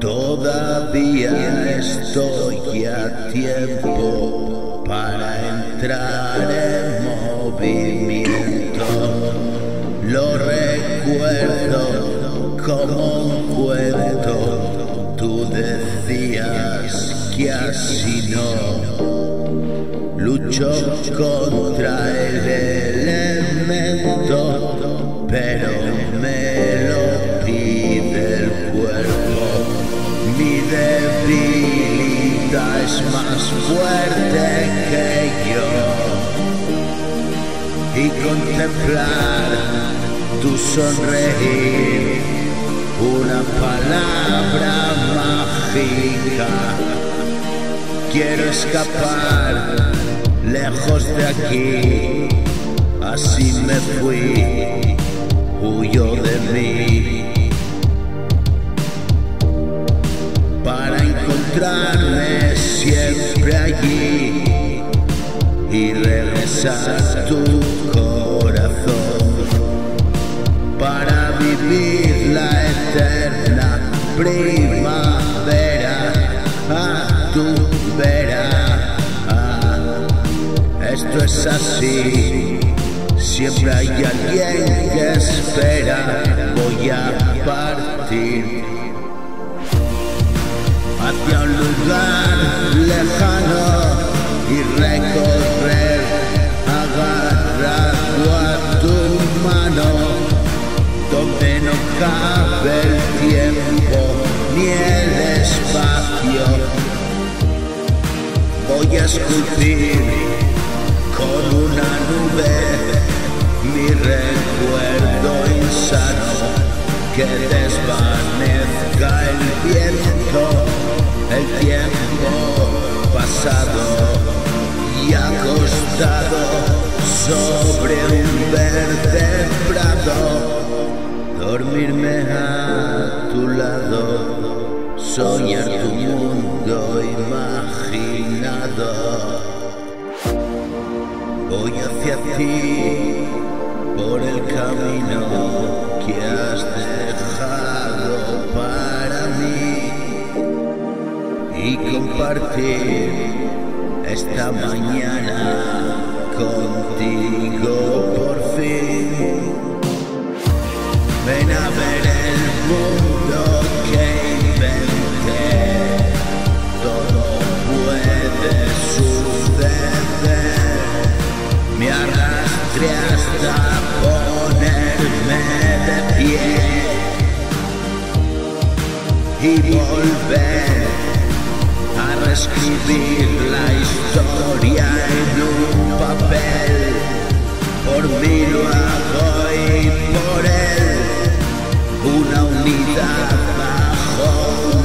Todavía estoy a tiempo para entrar en movimiento. Lo recuerdo como decías que así no. Lucho contra el elemento, pero me lo pide el cuerpo. Mi debilidad es más fuerte que yo. Y contemplar tu sonreír, una Quiero escapar lejos de aquí, así me fui, huyo de mí. para encontrarme siempre allí y regresar a tu corazón. Para vivir la eterna primavera Siempre hay alguien que espera, voy a partir hacia un lugar lejano y recorrer agarrado a tu mano donde no cabe el tiempo ni el espacio. Voy a esculpir con una nube recuerdo insano que desvanezca el viento, el tiempo pasado y acostado sobre un verde prado, dormirme a tu lado, soñar tu mundo imaginado. Voy hacia ti por el camino que has dejado para mí y compartir esta mañana contigo por fin. Ven a ver el mundo que inventé, todo puede suceder. Me arrastré hasta ponerme de pie y volver a reescribir la historia en un papel. Por mí lo hago y por él, una unidad bajo